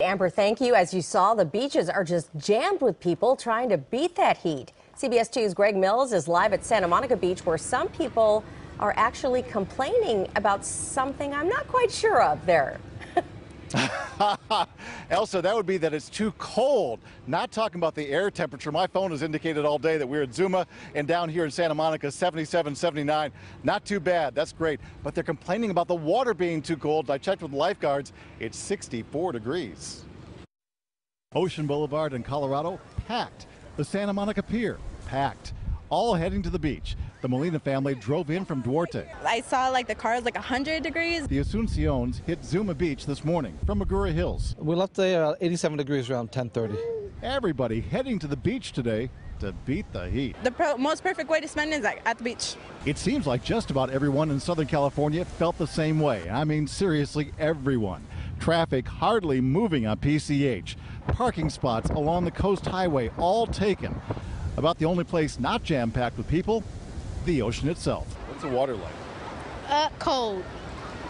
Amber, thank you. As you saw, the beaches are just jammed with people trying to beat that heat. CBS 2's Greg Mills is live at Santa Monica Beach, where some people are actually complaining about something I'm not quite sure of there. Elsa, that would be that it's too cold. Not talking about the air temperature. My phone has indicated all day that we're at Zuma and down here in Santa Monica, 77, 79. Not too bad. That's great. But they're complaining about the water being too cold. I checked with lifeguards. It's 64 degrees. Ocean Boulevard in Colorado, packed. The Santa Monica Pier, packed all heading to the beach. The Molina family drove in from Duarte. I saw like the cars like 100 degrees. The Asuncions hit Zuma Beach this morning from Agoura Hills. We left there uh, 87 degrees around 10:30. Everybody heading to the beach today to beat the heat. The pro- most perfect way to spend is like at the beach. It seems like just about everyone in Southern California felt the same way. I mean, seriously, everyone. Traffic hardly moving on PCH. Parking spots along the coast highway all taken. About the only place not jam packed with people, the ocean itself. What's the water like? Uh, cold.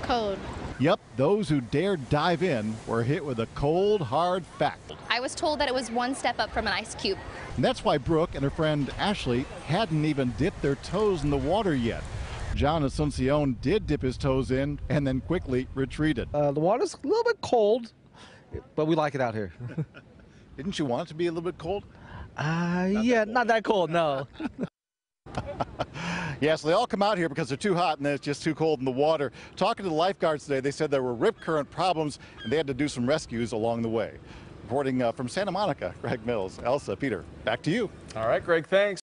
Cold. Yep, those who dared dive in were hit with a cold, hard fact. I was told that it was one step up from an ice cube. And that's why Brooke and her friend Ashley hadn't even dipped their toes in the water yet. John Asuncion did dip his toes in and then quickly retreated. Uh, the water's a little bit cold, but we like it out here. Didn't you want it to be a little bit cold? Uh, yeah, not that cold, no. yeah, so they all come out here because they're too hot and then it's just too cold in the water. Talking to the lifeguards today, they said there were rip current problems and they had to do some rescues along the way. Reporting uh, from Santa Monica, Greg Mills. Elsa, Peter, back to you. All right, Greg, thanks.